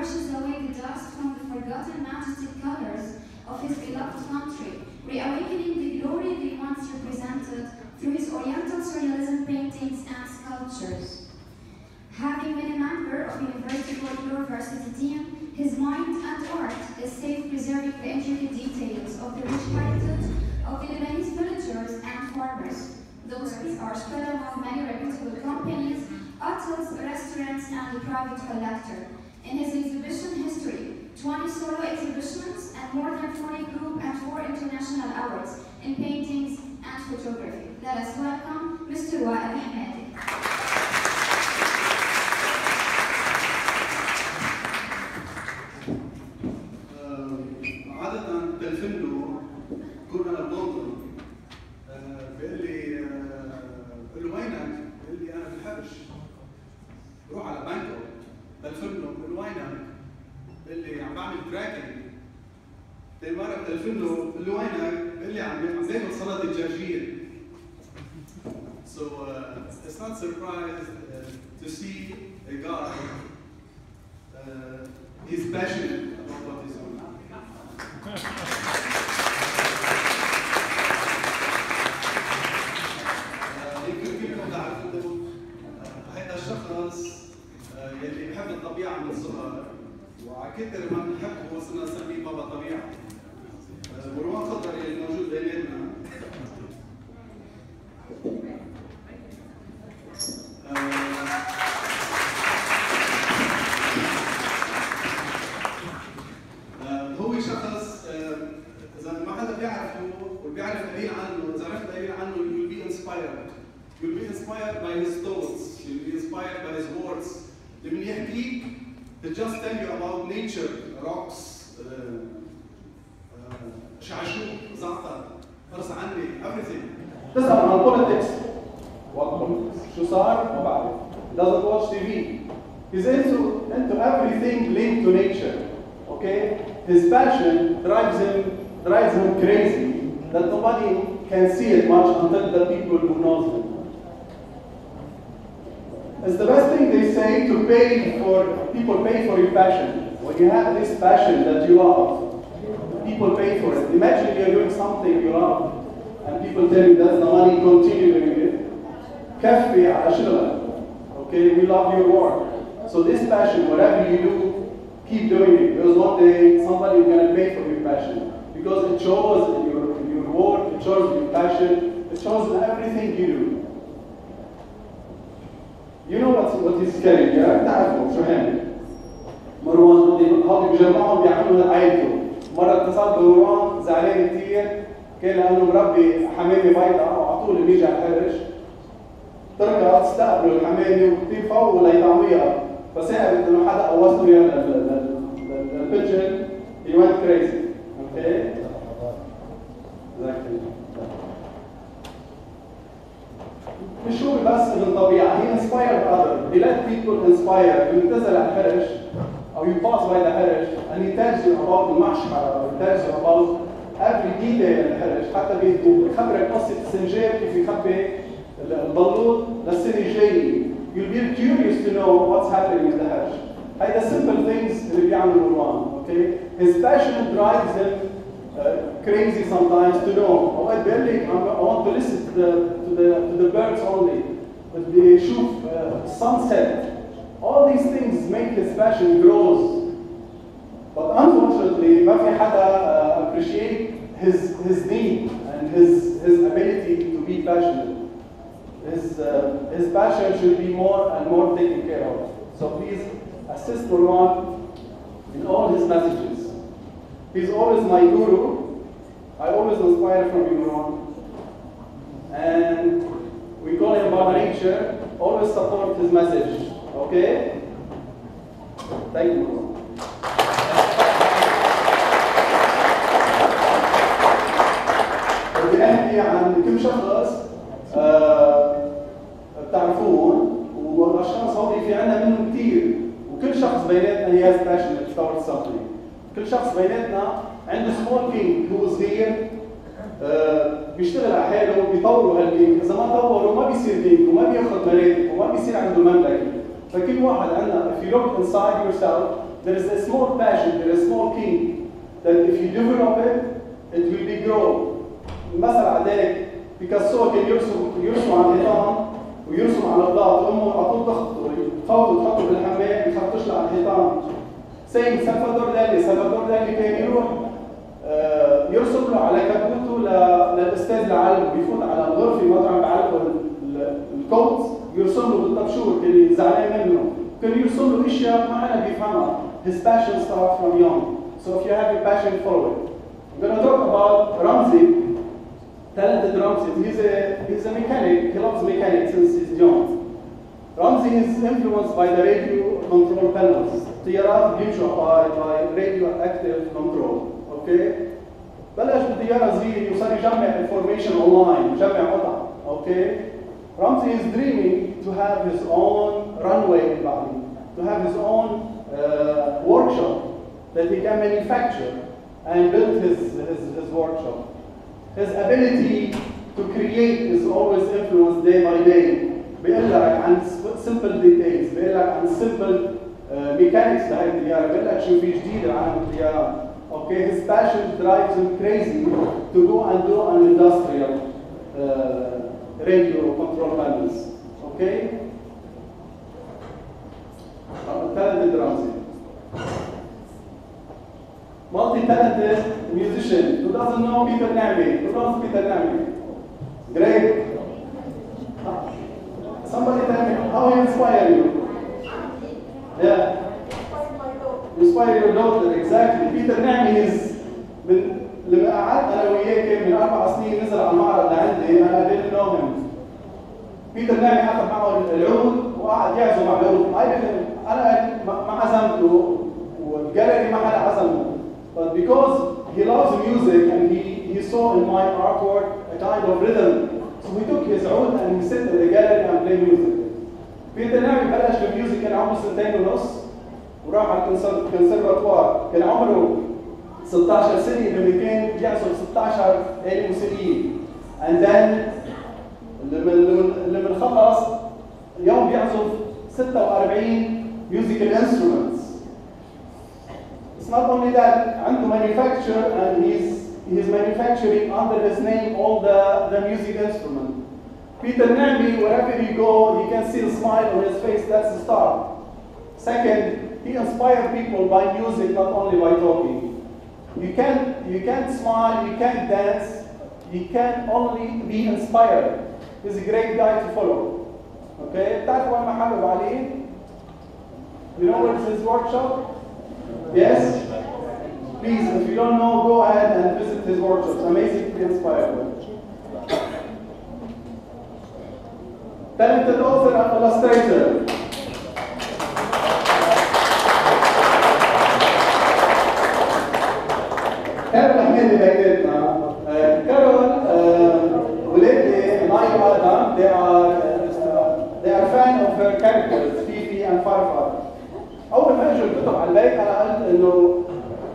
brushes away the dust from the forgotten majestic colors of his beloved country, reawakening the glory they once represented through his Oriental Surrealism paintings and sculptures. Having been a member of the University Folklore Varsity team, his mind and art is safe preserving the intricate details of the rich heritage of the Lebanese villagers and farmers. Those are spread among many reputable companies, hotels, restaurants, and the private collector. In his exhibition history, 20 solo exhibitions and more than 40 group and 4 international awards in paintings and photography. Let us welcome Mr. Wael Hamadeh. بعمل تراكنج تاني مرة بتلفنه بقول له وينك؟ بيقول لي عم عم باكل سلطة دجاجير So uh, it's not surprised uh, to see a guy uh, he's passionate about what he's doing. يمكن كلكم تعرفوا هذا الشخص يلي بحب الطبيعة من صغر وعلى كتر ما just tell you about nature rocks آه، آه، شعشوق زعتر قرص عني everything تسأل عن البوليتكس والبوليتكس شو صار ما بعرف doesn't watch TV he's into into everything linked to nature okay his passion drives him drives him crazy that nobody can see it much until the people who knows him it's the best thing they say to pay for people pay for your passion when you have this passion that you love people pay for it imagine you're doing something you love and people tell you that's the money, continue doing it. كفي على شغلك. Okay, we love your work. So this passion, whatever you do, keep doing it because one day somebody is going to pay for your passion because it shows in your, in your work, it shows in your passion, it shows in everything you do. You know what, what he's carrying, yeah? تعرفوا شو هن؟ مروان هودي بجمعهم بيعملوا عائلته. مرة اتصلت بمروان زعلان كثير. كان لأنه مربي حمامه بيضاء وعلى طول بيجي على الحرش تركها تستقبل الحمامه وكثير فوق ليطعميها فسألت إنه حدا قوصته للبيجن he went crazy. Okay exactly تشوف بس للطبيعه هي انسباير اذر بلاد بيبل انسباير يبتزل على فرش. أو يباص باي ذا فرش. ان يتاجر اباوت المحشره أو يتاجر اباوت افري ديتيل الفرش حتى بيخبرك قصة السنجاب كيف يخبي البلوط للسنه الجايه You'll be curious to know what's happening in the hash. هيدا simple things اللي بيعملوا الوان، أوكي His passion drives uh, crazy sometimes to know اوقات بيقول لك I want to listen to the to the to the birds only بدي اشوف uh, sunset all these things make his passion grows but unfortunately ما في حدا uh, appreciate his his need and his his ability to be passionate his uh, his passion should be more and more taken care of so please assist Marwan in all his messages he's always my guru I always inspire from you Marwan and we call him Baba Nature always support his message okay thank you Marwan بدي احكي عن كم شخص آه، بتعرفوهم والاشخاص هودي في عندنا منهم كثير وكل شخص بيناتنا هي هاز passionate towards something كل شخص بيناتنا عنده سمول كينج هو صغير آه، بيشتغل على حاله بيطوروا هالكينج إذا ما طوروا ما بيصير كينج وما بياخذ مراتب وما بيصير عنده مملكه فكل واحد عندنا if you look inside yourself there is a small passion there is a small key that if you develop it it will be grow. مثل ذلك بيكاسو كان يرسم يرسم على الحيطان ويرسم على البلاط أمه على طول تخطه تفوته تحطه بالحمام يخطش على الحيطان سيم سلفادور دالي سلفادور دالي كان يروح آه، يرسم له على كبوته ل- للاستاذ العالم بيفوت على الغرفه ما عم بعلقه ال- ال- الكوت يرسم له بالطبشور اللي زعلان منه كان يرسم له اشياء ما حدا بيفهمها his passion starts from young so if you have a passion follow it I'm going to talk about Ramsey talented Ramsey he's a he's a mechanic he loves mechanics since he's young Ramsey is influenced by the radio control panels. طيارات بيمشوا by, by radioactive control. اوكي؟ بلش بطيارة صغيرة وصار يجمع information online يجمع قطع. اوكي؟ Ramsey is dreaming to have his own runway in Bali, to have his own uh, workshop that he can manufacture and build his, his, his workshop. His ability to create is always influenced day by day. بيقول لك عن simple details، بيقول لك عن simple uh, mechanics لهي الطيارة، بيقول لك شو في جديد بعالم الطيران. Okay, his passion drives him crazy to go and do an industrial uh, radio control panels. Okay? Uh, talented Ramsey. Multi-talented musician. Who doesn't know Peter Nami? Who knows Peter Nami? Great. Somebody tell me how he inspire you. Yeah. inspire your daughter exactly. Peter نعمي his من لما قعدت أنا وياه كان من أربع سنين نزل على المعرض اللي عندي. أنا قابلت نومن بيتر نعمي حتى معه العود وقعد يعزو مع العود. أنا ما عزمته. والجاليري ما حدا عزمه. But because he loves music and he he saw in my artwork a kind of rhythm so we took his عود and we sit in the gallery and play music. بيتر نعمي بلش بالميوزك كان عمره سنتين ونص. وراح على الكونسر- الكونسرفاتوار كان عمره 16 سنه لما كان بيعزف 16 آلة موسيقية and then لما لما خلص اليوم بيعزف 46 musical instruments. It's not only that عنده manufacture and he's he's manufacturing under his name all the, the music instrument. Peter Nami, wherever you go, you can see the smile on his face, that's the start. Second, He inspired people by music, not only by talking. You can't, you can't smile, you can't dance, you can only be inspired. He's a great guy to follow. Okay? that one, Muhammad Ali. You know where is his workshop? Yes? Please, if you don't know, go ahead and visit his workshop. Amazingly inspired. Talented author and illustrator. كان محمد بيتنا Carol, uh, Ulete, and they are, they are fan of her characters, فيفي and Farfar. أول ما اجوا الكتب على البيت أنا قلت إنه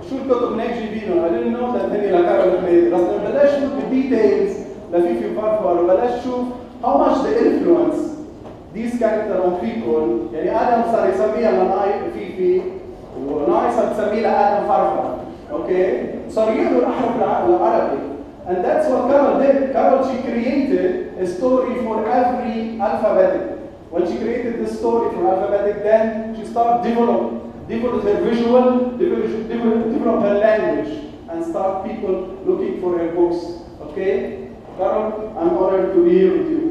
شو الكتب منين جايبينهم؟ قالوا لي نو هني لكارول حميدي، بس بلاش شوف الديتيلز لفيفي وفرفر وبلاش شوف how much the influence these characters on people يعني آدم صار يسميها لناي فيفي وناي صار تسميها لآدم فرفر، أوكي؟ okay? يقروا الاحرف الع- العربي and that's what Carol did Carol she created a story for every alphabetic when she created this story for alphabetic then she started develop develop her visual develop, develop, develop her language and start people looking for her books okay Carol I'm honored to be here with you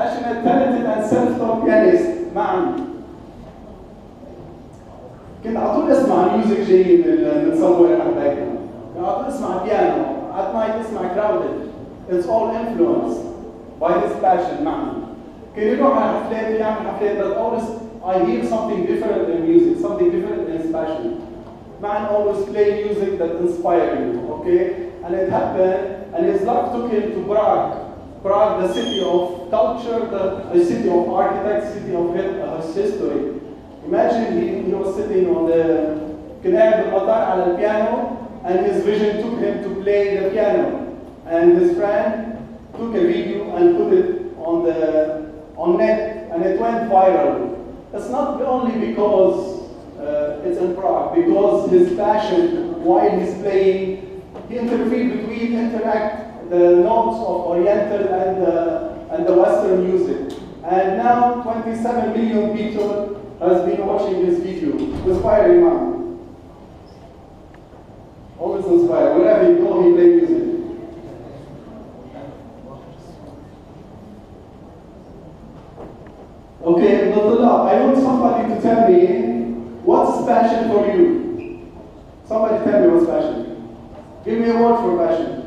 passionate, talented, and self-taught pianist معا. كنت على طول اسمع ميوزك جاي من من somewhere عند بيتنا. كنت على طول اسمع بيانو. At night اسمع crowded. It's all influenced by his passion معا. كان يروح على حفلات يعمل حفلات but always I hear something different in music, something different in his passion. Man always play music that inspire you, okay? And it happened, and his luck took him to Prague. Prague, the city of culture, the, the city of architects, city of hi- uh, history. Imagine he, he was sitting on the كان قاعد بالمطار على البيانو and his vision took him to play the piano. And his friend took a video and put it on the on net, and it went viral. It's not only because uh, it's in Prague, because his passion while he's playing, he interfered between interact the notes of Oriental and the, and the Western music. And now 27 million people has been watching this video. Inspiring man. Always inspired. Wherever he go, he play music. Okay, Abdullah, I want somebody to tell me what's passion for you. Somebody tell me what's passion. Give me a word for passion.